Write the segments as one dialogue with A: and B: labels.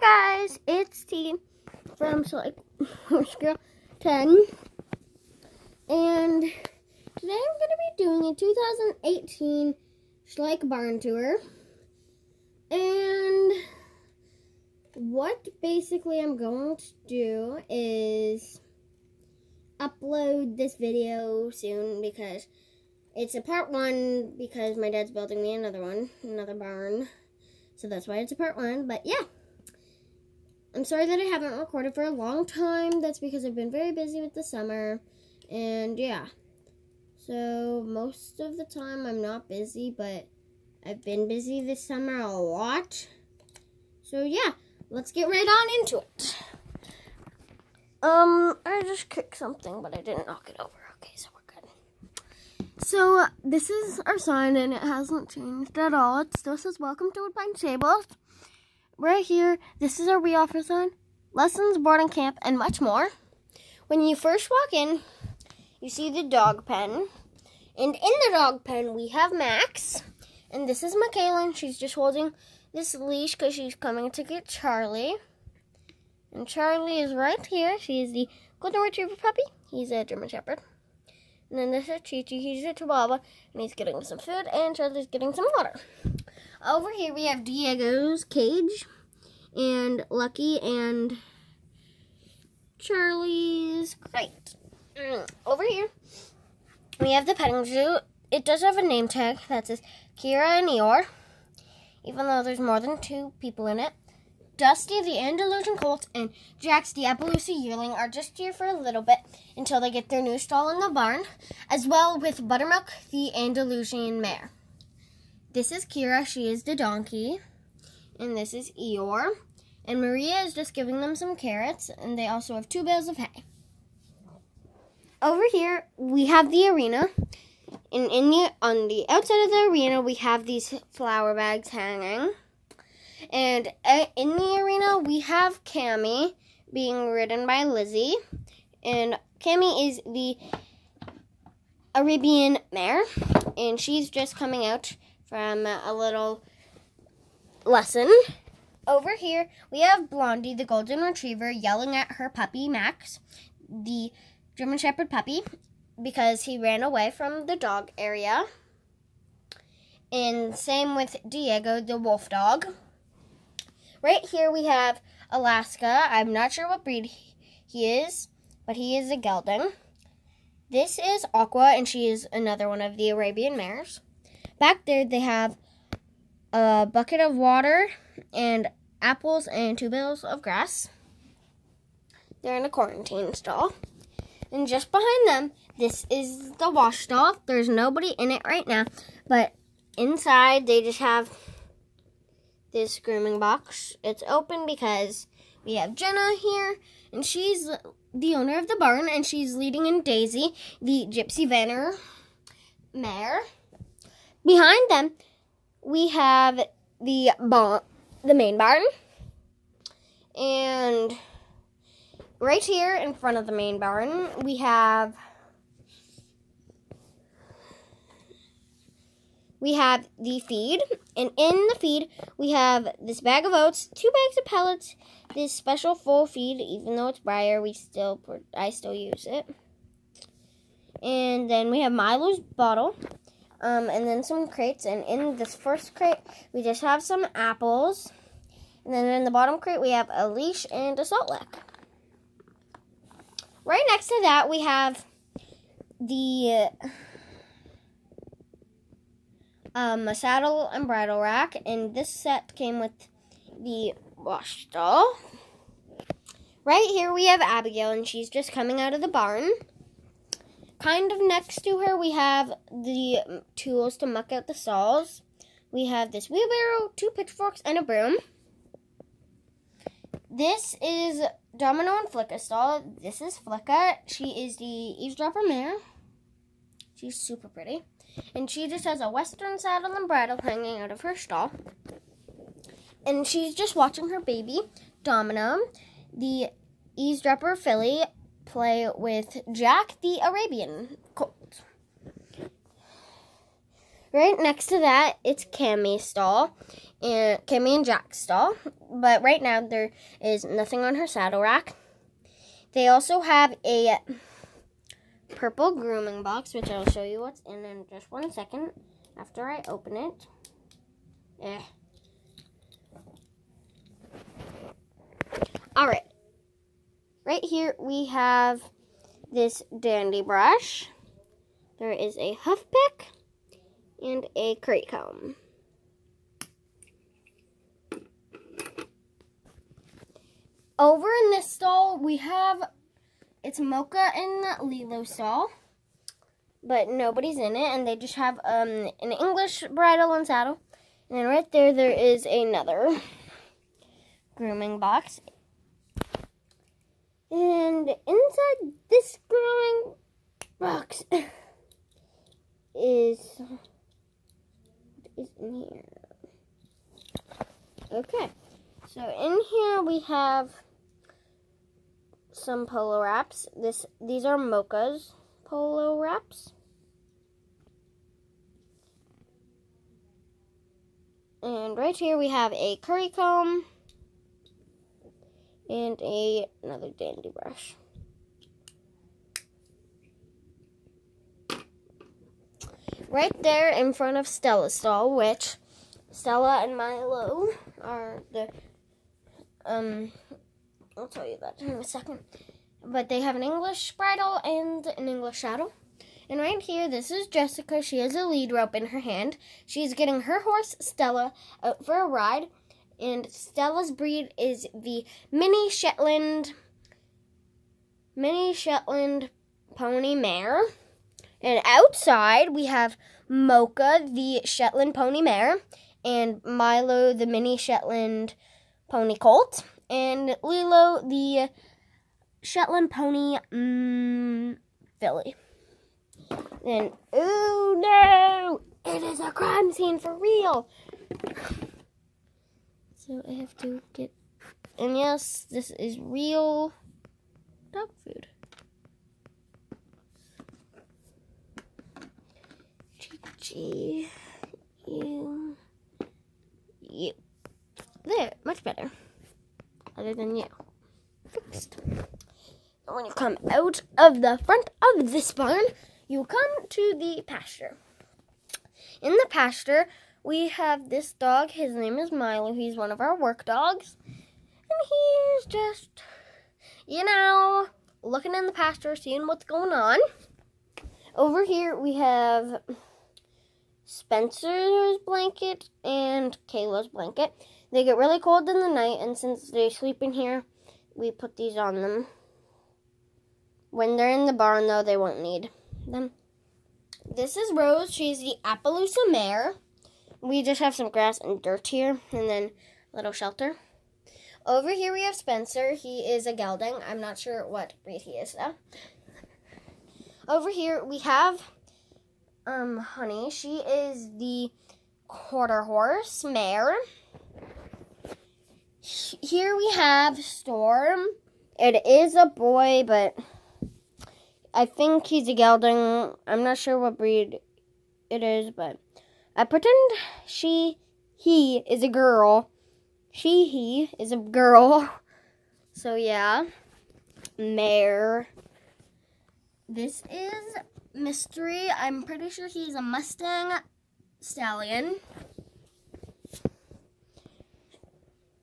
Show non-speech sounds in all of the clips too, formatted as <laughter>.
A: Guys, it's T from Schleich Horse Girl 10 and today I'm going to be doing a 2018 Schleich Barn Tour and what basically I'm going to do is upload this video soon because it's a part one because my dad's building me another one, another barn. So that's why it's a part one, but yeah. I'm sorry that I haven't recorded for a long time. That's because I've been very busy with the summer. And yeah. So most of the time I'm not busy, but I've been busy this summer a lot. So yeah, let's get right on into it. Um, I just kicked something, but I didn't knock it over. Okay, so we're good. So this is our sign, and it hasn't changed at all. It still says "Welcome to Woodbine Stables." Right here, this is our reoffer sign, lessons, boarding camp, and much more. When you first walk in, you see the dog pen. And in the dog pen, we have Max. And this is Michaela, and she's just holding this leash because she's coming to get Charlie. And Charlie is right here. She is the Golden Retriever puppy. He's a German Shepherd. And then this is Chi Chi. He's a Chihuahua, and he's getting some food, and Charlie's getting some water. Over here we have Diego's cage and Lucky and Charlie's crate. Mm, over here we have the petting zoo. It does have a name tag that says Kira and Eeyore, even though there's more than two people in it. Dusty, the Andalusian Colt, and Jax, the Appaloosa Yearling, are just here for a little bit until they get their new stall in the barn, as well with Buttermilk, the Andalusian Mare. This is Kira, she is the donkey. And this is Eeyore. And Maria is just giving them some carrots, and they also have two bales of hay. Over here, we have the arena. And in the, on the outside of the arena, we have these flower bags hanging. And uh, in the arena, we have Cami being ridden by Lizzie. And Cami is the Arabian mare. And she's just coming out from a little lesson. Over here, we have Blondie, the golden retriever, yelling at her puppy, Max, the German Shepherd puppy, because he ran away from the dog area. And same with Diego, the wolf dog. Right here, we have Alaska. I'm not sure what breed he is, but he is a gelding. This is Aqua, and she is another one of the Arabian mares. Back there, they have a bucket of water and apples and two bales of grass. They're in a quarantine stall. And just behind them, this is the wash stall. There's nobody in it right now, but inside they just have this grooming box. It's open because we have Jenna here, and she's the owner of the barn, and she's leading in Daisy, the Gypsy Vanner mare. Behind them, we have the barn, the main barn, and right here in front of the main barn, we have we have the feed, and in the feed we have this bag of oats, two bags of pellets, this special full feed. Even though it's Breyer, we still I still use it. And then we have Milo's bottle, um, and then some crates. And in this first crate, we just have some apples. And then in the bottom crate, we have a leash and a salt lick. Right next to that, we have the um, a saddle and bridle rack. And this set came with the wash stall. Right here, we have Abigail, and she's just coming out of the barn. Kind of next to her, we have the tools to muck out the stalls. We have this wheelbarrow, two pitchforks, and a broom. This is Domino and Flicka's stall. This is Flicka. She is the Knabstrupper mare. She's super pretty. And she just has a western saddle and bridle hanging out of her stall. And she's just watching her baby, Domino, the Knabstrupper filly, play with Jack, the Arabian colt. Right next to that, it's Cammy's stall and Cammy and Jack's stall. But right now, there is nothing on her saddle rack. They also have a purple grooming box, which I'll show you what's in in just one second after I open it. Eh. All right. Right here we have this dandy brush. There is a hoof pick and a curry comb. Over in this stall, we have, it's Mocha and Lilo stall, but nobody's in it, and they just have um, an English bridle and saddle. And then right there, there is another grooming box. And inside this growing box <laughs> is, what is in here? Okay, so in here we have some polo wraps. This these are mochas polo wraps. And right here we have a curry comb and a another dandy brush. Right there in front of Stella's stall, which Stella and Milo are the um I'll tell you that in a second. But they have an English bridle and an English saddle. And right here, this is Jessica. She has a lead rope in her hand. She's getting her horse, Stella, out for a ride. And Stella's breed is the Mini Shetland, Mini Shetland Pony Mare. And outside, we have Mocha, the Shetland Pony Mare, and Milo, the Mini Shetland Pony Colt and Lilo the Shetland Pony mm, filly. Then, oh no! It is a crime scene for real! So I have to get. And yes, this is real dog food. G, you, you. There, much better other than you. Fixed. When you come out of the front of this barn, you come to the pasture. In the pasture, we have this dog. His name is Milo. He's one of our work dogs. And he's just, you know, looking in the pasture, seeing what's going on. Over here, we have Spencer's blanket and Kayla's blanket. They get really cold in the night, and since they sleep in here, we put these on them. When they're in the barn, though, they won't need them. This is Rose. She's the Appaloosa mare. We just have some grass and dirt here, and then a little shelter. Over here we have Spencer. He is a gelding. I'm not sure what breed he is, though. Over here we have um, Honey. She is the quarter horse mare here we have Storm. It is a boy, but I think he's a gelding. I'm not sure what breed it is, but I pretend she, he is a girl. She, he is a girl. <laughs> So yeah, mare. This is Mystery. I'm pretty sure he's a Mustang stallion.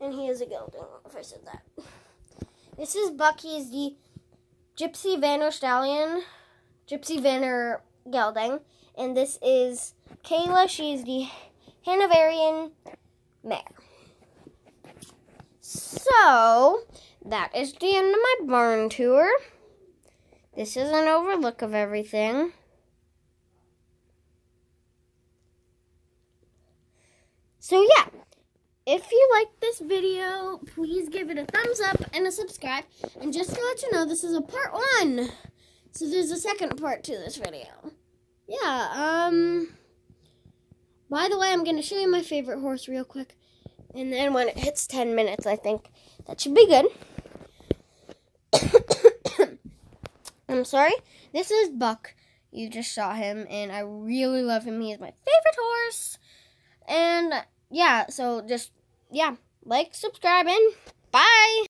A: and he is a gelding, if I said that. This is Bucky, is the Gypsy Vanner Stallion, Gypsy Vanner Gelding, and this is Kayla, she's the Hanoverian Mare. So, that is the end of my barn tour. This is an overlook of everything. So yeah, if you like this video, please give it a thumbs up and a subscribe. And just to let you know, this is a part one. So there's a second part to this video. Yeah, um... By the way, I'm going to show you my favorite horse real quick. And then when it hits 10 minutes, I think that should be good. <coughs> I'm sorry. This is Buck. You just saw him, and I really love him. He is my favorite horse. And yeah, so just, yeah, like, subscribe, and bye.